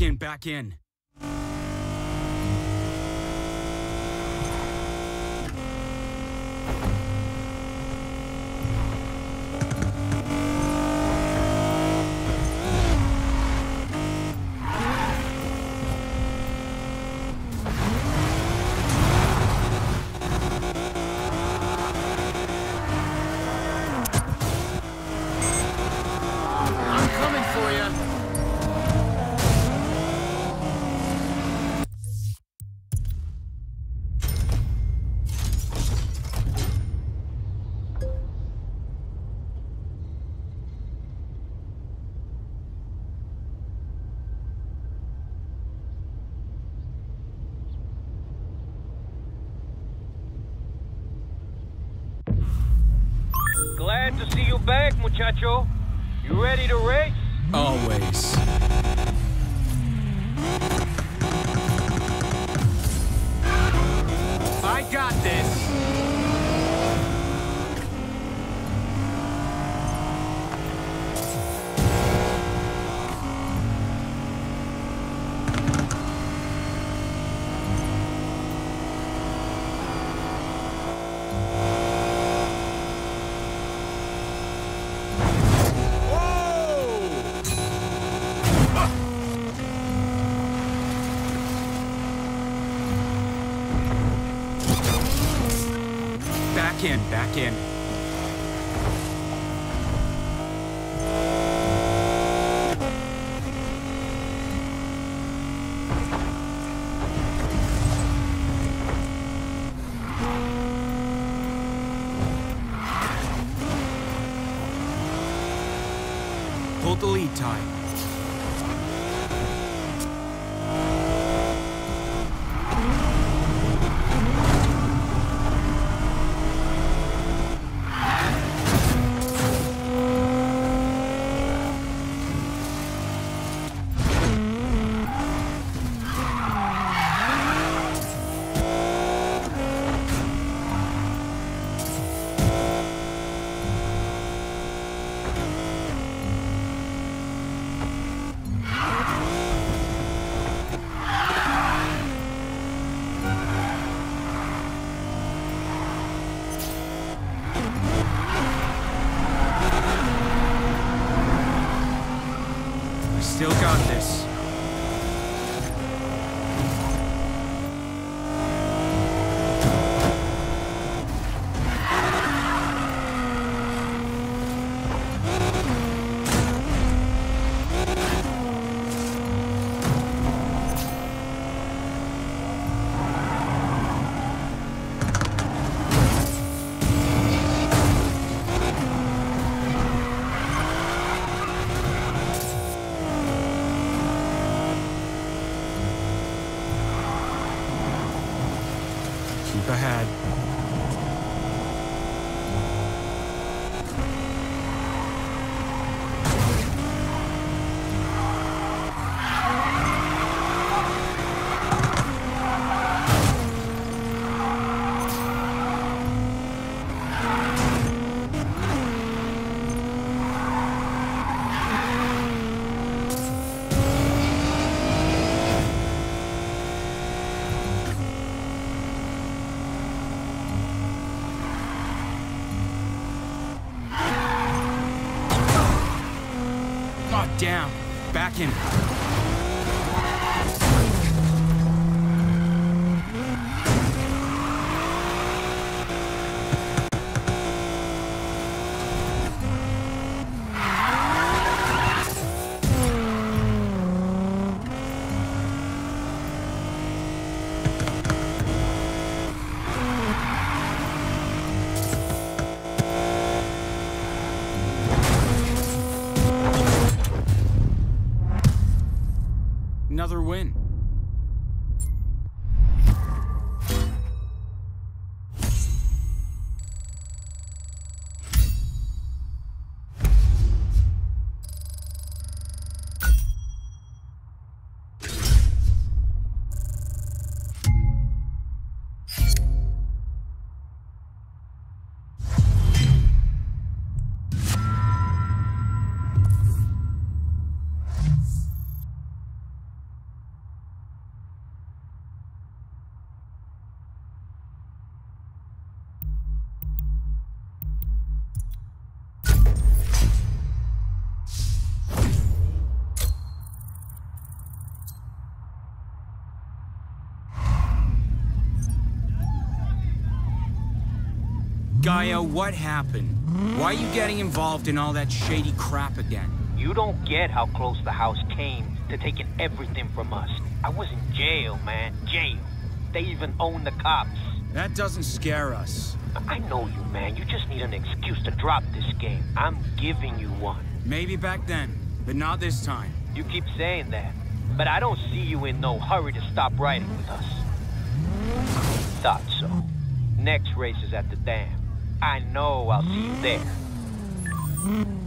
in, back in. Glad to see you back, muchacho. You ready to race? Always. I got this. Back in, back in. Hold We still got this. Keep ahead. God damn. Back in. Gaia, what happened? Why are you getting involved in all that shady crap again? You don't get how close the house came to taking everything from us. I was in jail, man. Jail. They even own the cops. That doesn't scare us. I know you, man. You just need an excuse to drop this game. I'm giving you one. Maybe back then, but not this time. You keep saying that, but I don't see you in no hurry to stop riding with us. Thought so. Next race is at the dam. I know I'll see you there.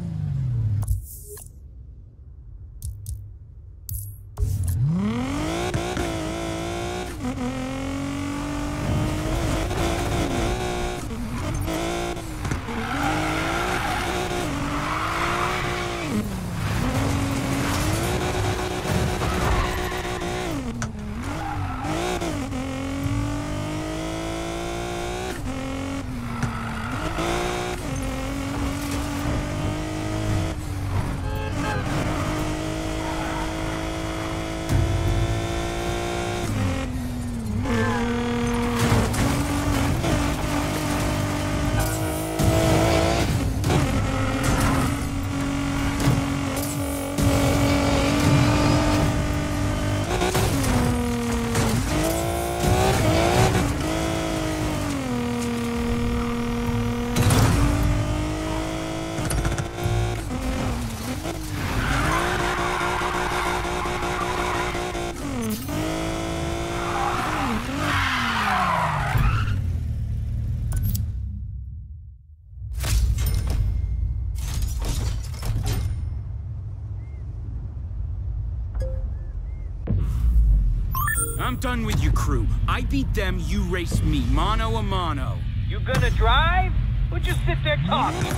I beat them, you race me, mano a mano. You gonna drive? Or just sit there talking?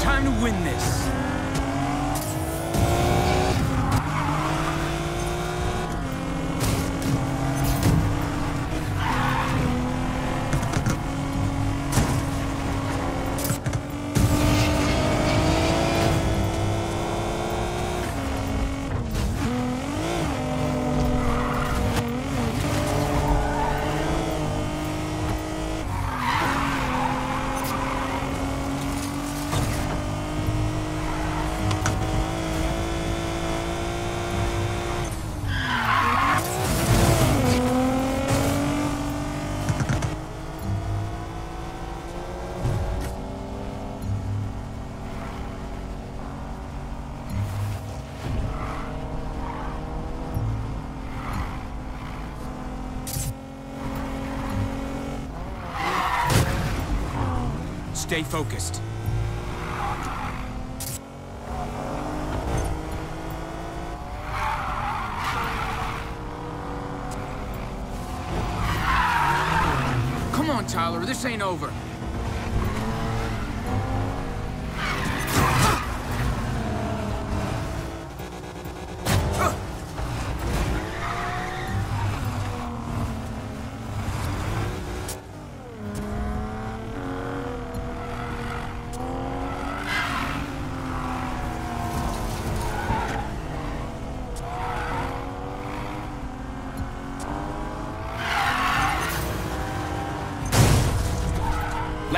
Time to win this. Stay focused. Come on, Tyler, this ain't over.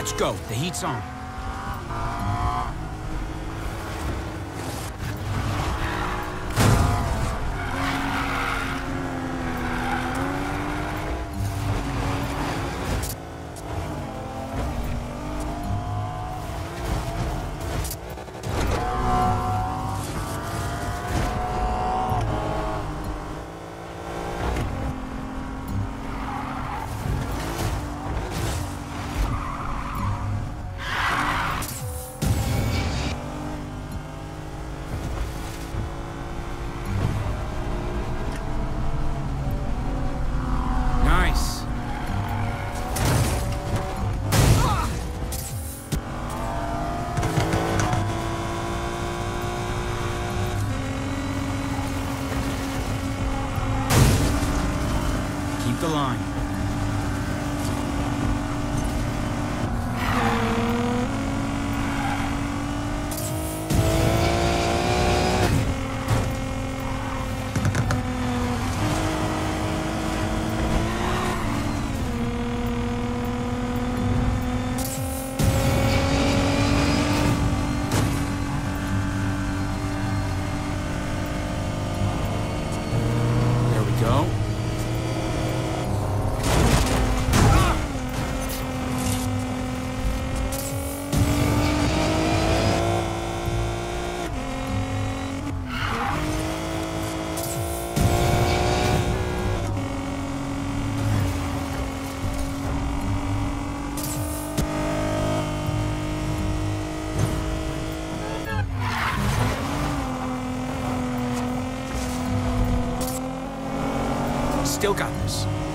Let's go. The heat's on. the line. Still got this.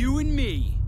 You and me.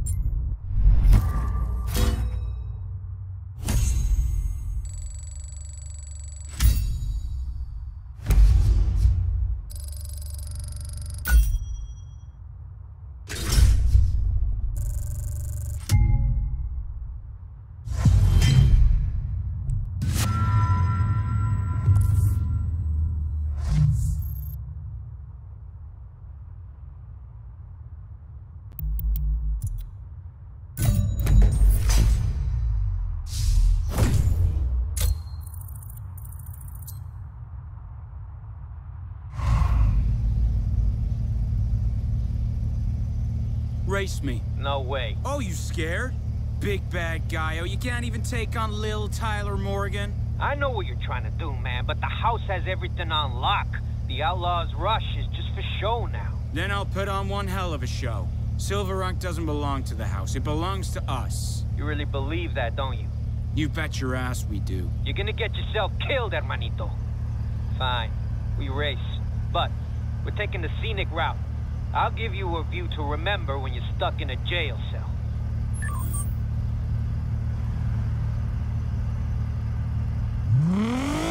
Me. No way. Oh, you scared? Big bad guy. Oh, you can't even take on Lil Tyler Morgan? I know what you're trying to do, man, but the house has everything on lock. The Outlaws Rush is just for show now. Then I'll put on one hell of a show. Silver Rock doesn't belong to the house. It belongs to us. You really believe that, don't you? You bet your ass we do. You're gonna get yourself killed, hermanito. Fine. We race. But we're taking the scenic route. I'll give you a view to remember when you're stuck in a jail cell. Mm-hmm.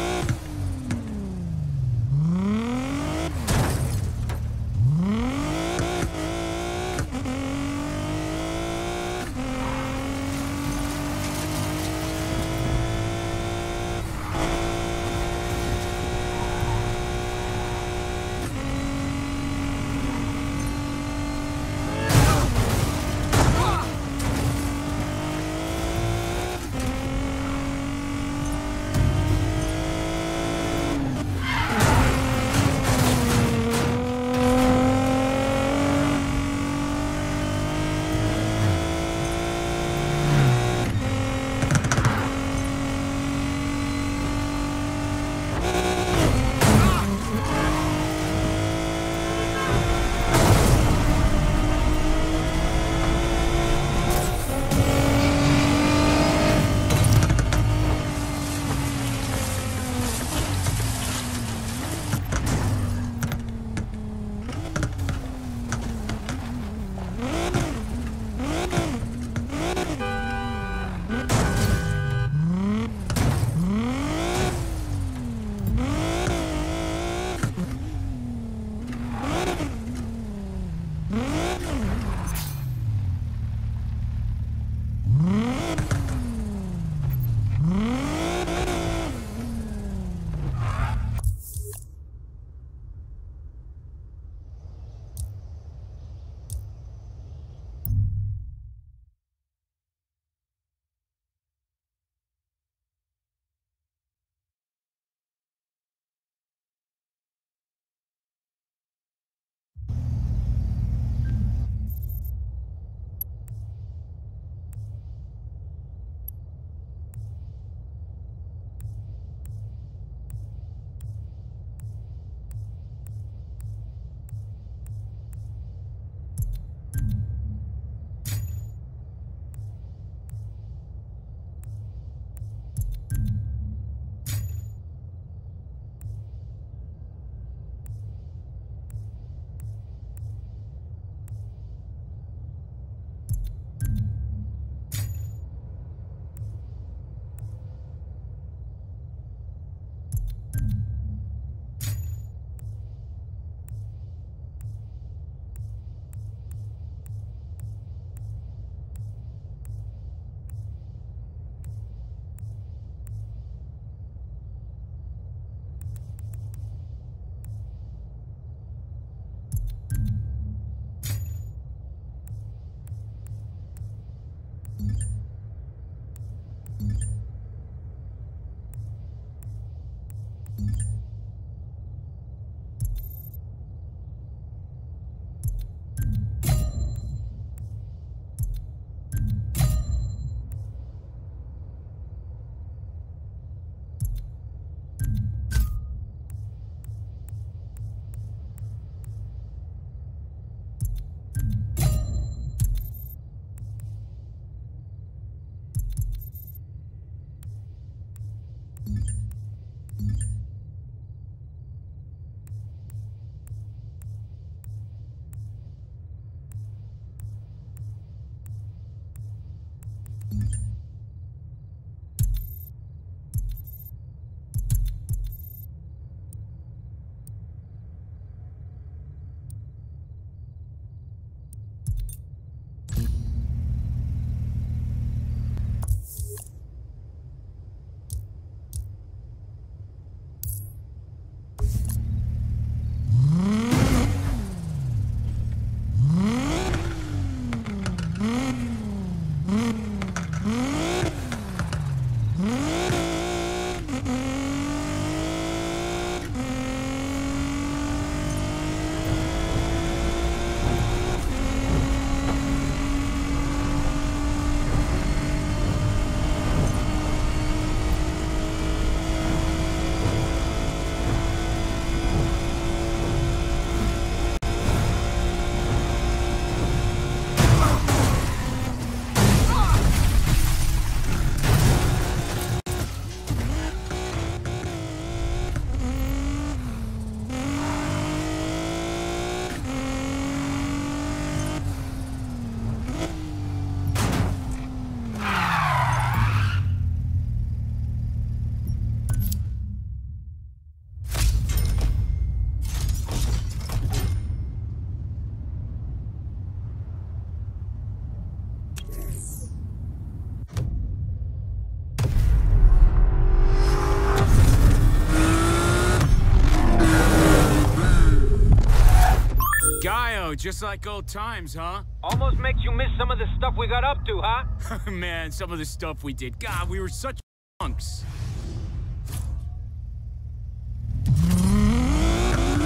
Just like old times, huh? Almost makes you miss some of the stuff we got up to, huh? Man, some of the stuff we did. God, we were such punks.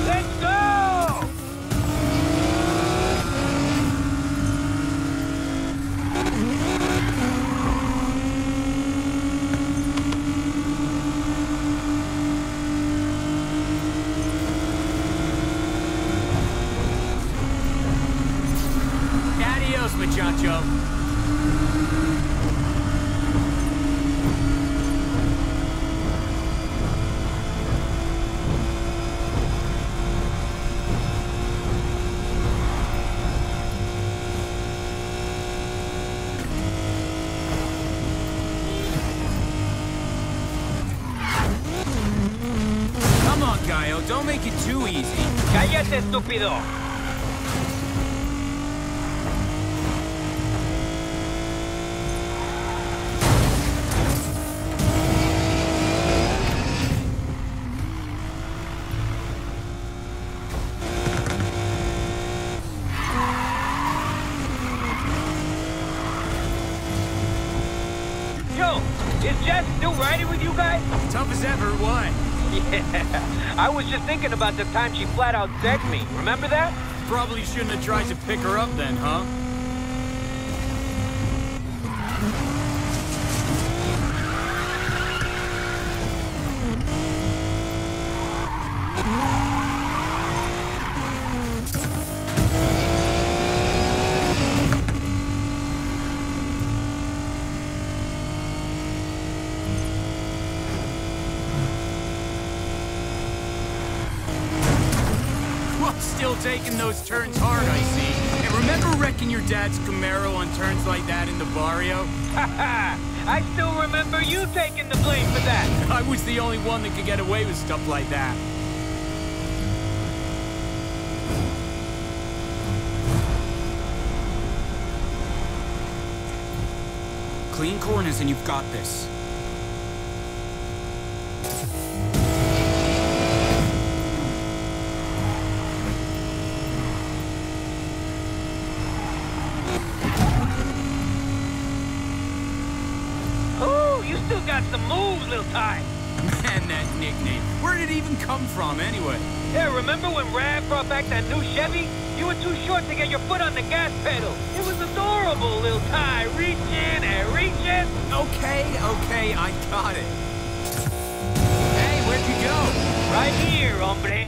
Let's go! Adios, muchacho. Thinking about the time she flat out decked me. Remember that? Probably shouldn't have tried to pick her up then, huh? Well, still taking those turns hard, I see. And remember wrecking your dad's Camaro on turns like that in the barrio? Ha I still remember you taking the blame for that. I was the only one that could get away with stuff like that. Clean corners and you've got this. Ooh, you still got some moves, little Ty. Man, that nickname. Where did it even come from, anyway? Yeah, remember when Rav brought back that new Chevy? You were too short to get your foot on the gas pedal. It was adorable, little Ty. Reach in and reach in. Okay, okay, I got it. Hey, where'd you go? Right here, hombre.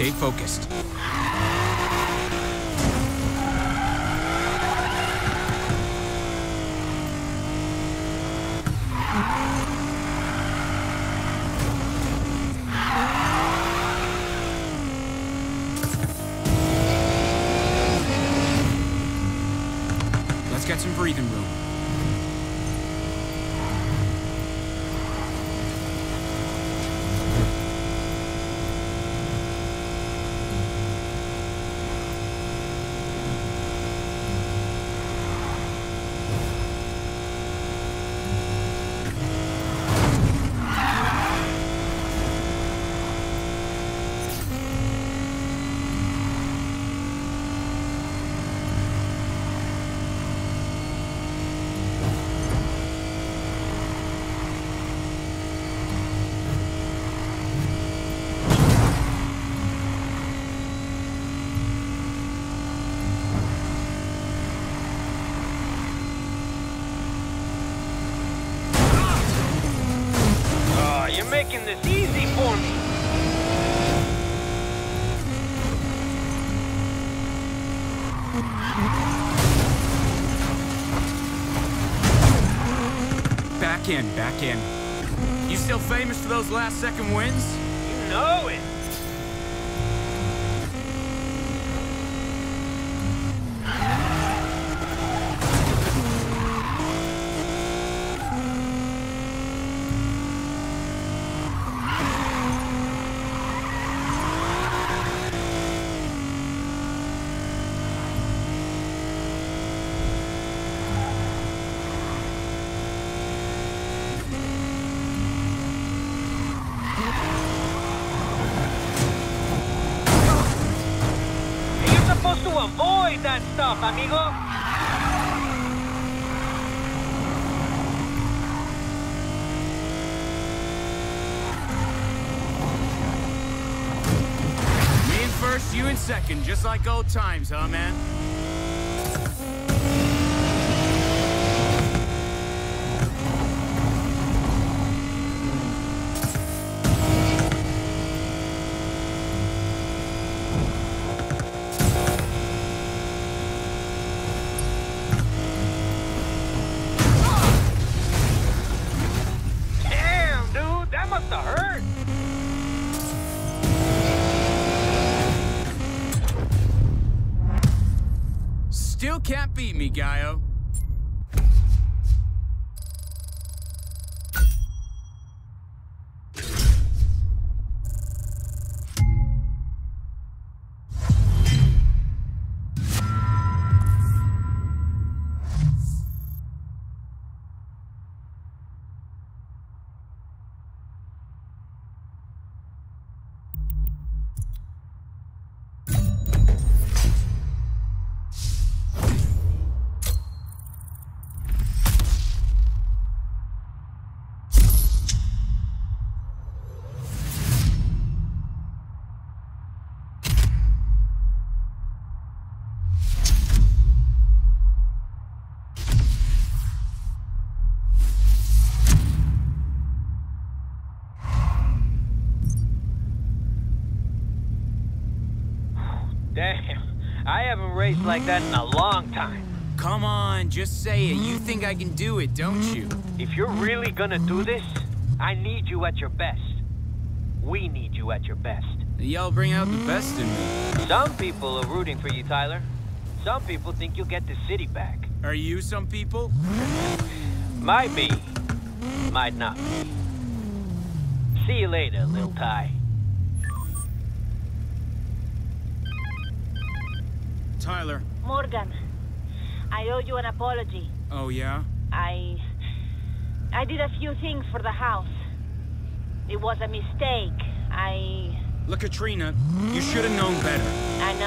Stay focused. Let's get some breathing room. making this easy for me. Back in. You still famous for those last second wins? You know it. You're supposed to avoid that stuff, amigo. Me in first, you in second, just like old times, huh, man? Can't beat me, Gaio. I like that in a long time. Come on, just say it. You think I can do it, don't you? If you're really gonna do this, I need you at your best. We need you at your best. Y'all bring out the best in me. Some people are rooting for you, Tyler. Some people think you'll get the city back. Are you some people? Might be. Might not be. See you later, little Ty. Tyler. Morgan, I owe you an apology. Oh, yeah? I. I did a few things for the house. It was a mistake. I. Look, Katrina, you should have known better. I know.